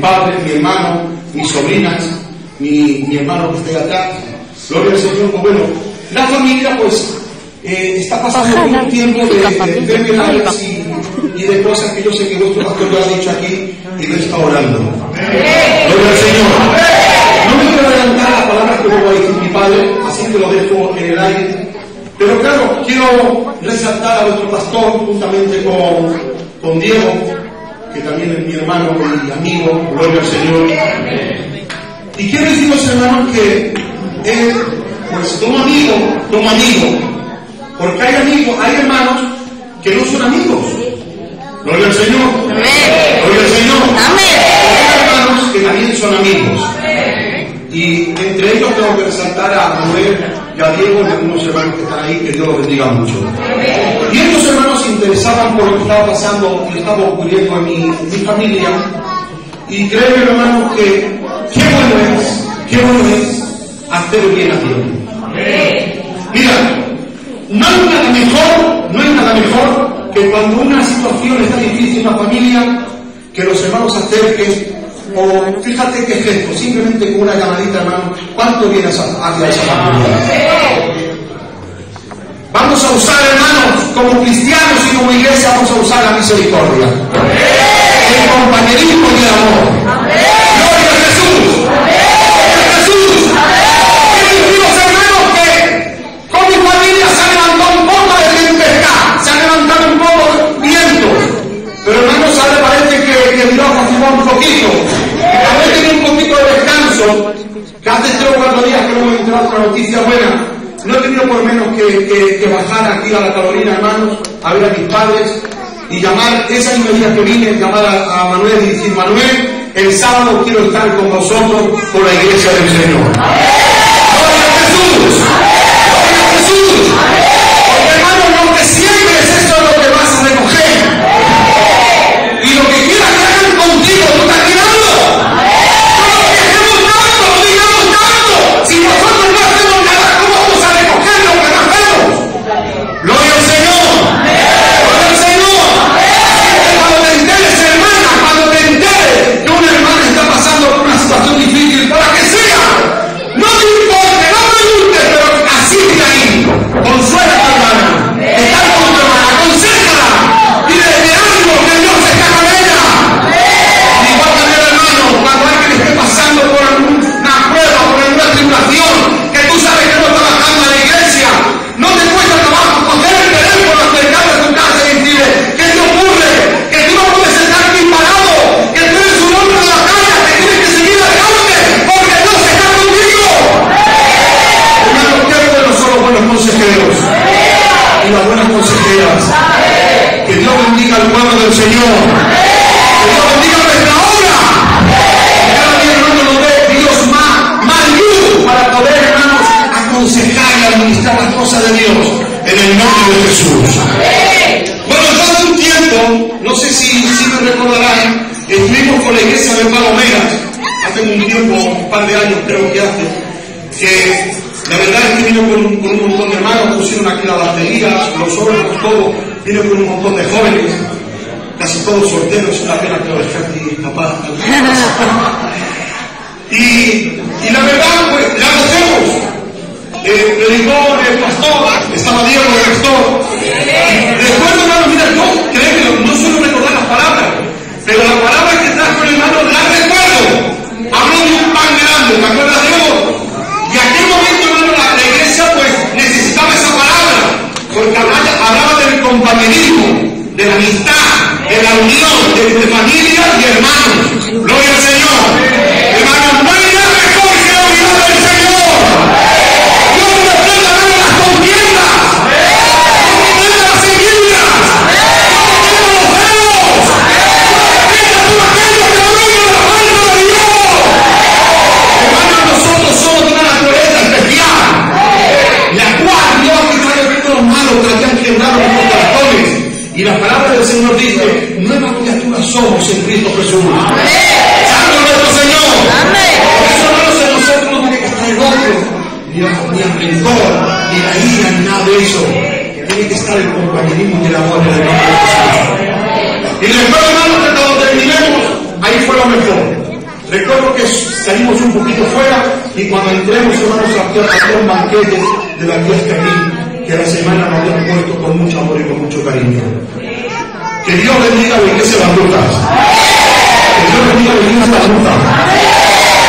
padre, mi hermano, mis sobrinas, mi, mi hermano que está acá. Gloria al Señor, pues bueno, la familia pues eh, está pasando un tiempo de, de enfermedades y, y, de cosas que yo sé que vuestro pastor lo ha dicho aquí y lo está orando. Gloria al Señor. No me quiero adelantar las palabras que voy a decir mi padre, así que lo dejo en el aire. Pero claro, quiero resaltar a vuestro pastor juntamente con, con Diego, que también es mi hermano y amigo, gloria al Señor. Y quiero deciros, hermanos, que él, pues como amigo, como amigo, porque hay amigos, hay hermanos que no son amigos. Gloria al Señor. Gloria al Señor. Hay hermanos que también son amigos. Y entre ellos tengo que resaltar a Manuel y a Diego y algunos hermanos que están ahí, que Dios los bendiga mucho. Y estos hermanos interesaban por lo que estaba pasando y estaba ocurriendo en mi, en mi familia. Y créeme, hermanos, que qué bueno es, qué bueno es hacer bien a Dios. Mira, no hay nada mejor, no hay nada mejor que cuando una situación está difícil en la familia, que los hermanos acerquen, o fíjate qué gesto, simplemente con una llamadita, hermano, ¿cuánto vienes hacia esa familia? Vamos a usar, hermanos, como cristianos y como iglesia, vamos a usar la misericordia. El compañerismo y el amor. Gloria a Jesús. Gloria a Jesús. Queridos hermanos, que con mi familia se ha levantado un poco de tempestad, se ha levantado un poco de vientos. Pero hermanos, ahora parece que, que Dios ha un poquito. También tiene un poquito de descanso. Que hace tres o cuatro días que no hemos entrado otra noticia buena. Tenido por menos que, que, bajar aquí a la Carolina, hermanos, a ver a mis padres y llamar, esa día que vine, llamar a, a, Manuel y decir, Manuel, el sábado quiero estar con vosotros por la iglesia del Señor. ¡Gloria a Jesús! Pueblo del Señor. Dios bendiga nuestra obra. Cada día, hermano, nos dé Dios más, más luz para poder, hermanos, aconsejar y administrar las cosas de Dios en el nombre de Jesús. Bueno, hace un tiempo, no sé si, si me recordarán, estuvimos con la iglesia de Palomeras, hace un tiempo, un par de años creo que hace, que la verdad es que vino con, con un montón de hermanos, pusieron aquí la batería, los órganos, todo, vino con un montón de jóvenes, casi todos solteros, pena que lo dejé aquí, papá. y, y la verdad, pues, la hacemos. Eh, predicó el pastor, estaba Diego el pastor. Recuerdo, hermano, mira, yo créeme, no suelo recordar las palabras, pero la palabra que trajo el hermano la recuerdo. Habló de un pan grande, ¿te acuerdas, Diego? Y aquel momento, hermano, la, iglesia pues necesitaba esa palabra, porque hablaba del compañerismo, de la amistad, de la unión entre familia y hermanos. Gloria al Señor. Y la palabra del Señor dice, nueva criatura somos en Cristo Jesús. ¡Santo nuestro Señor! ¡Amén! Por eso no se nosotros no tiene que estar el otro, ni, ni el rencor, ni la ira, ni nada de eso. Tiene que estar el compañerismo y el amor del Señor. Y después, hermanos, que cuando terminemos, ahí fue lo mejor. Recuerdo que salimos un poquito fuera y cuando entremos, hermanos, a los banquetes de la fiesta aquí, con mucho amor y con mucho cariño. Que Dios bendiga a la iglesia de las rutas. Que Dios bendiga a la iglesia de las rutas.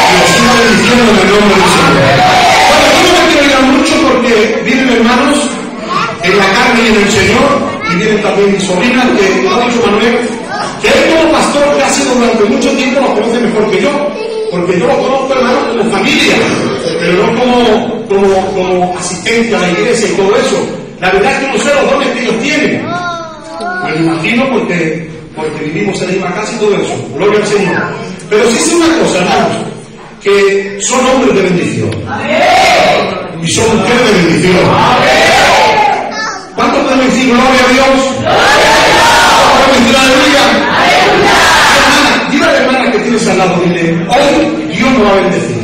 Que os siga bendiciendo en el nombre del Señor. Bueno, yo no me quiero ir a mucho porque vienen hermanos en la carne y en el Señor y vienen también mis sobrinas que, ha dicho Manuel, que él como pastor que ha sido durante mucho tiempo lo conoce mejor que yo, porque yo lo conozco hermano como familia, pero no como, como, como asistente a la iglesia y todo eso. La verdad es que no sé los dones que ellos tienen. Me lo imagino porque, porque vivimos en la misma casa y todo eso. Gloria al Señor. Pero sí sé una cosa, hermanos, que son hombres de bendición. Y son mujeres de bendición. ¿Cuántos pueden decir gloria a Dios? ¡Gloria a Dios! ¡Aleluya! Hermana, dile a la hermana que tienes al lado, dile, hoy Dios me va a bendecir.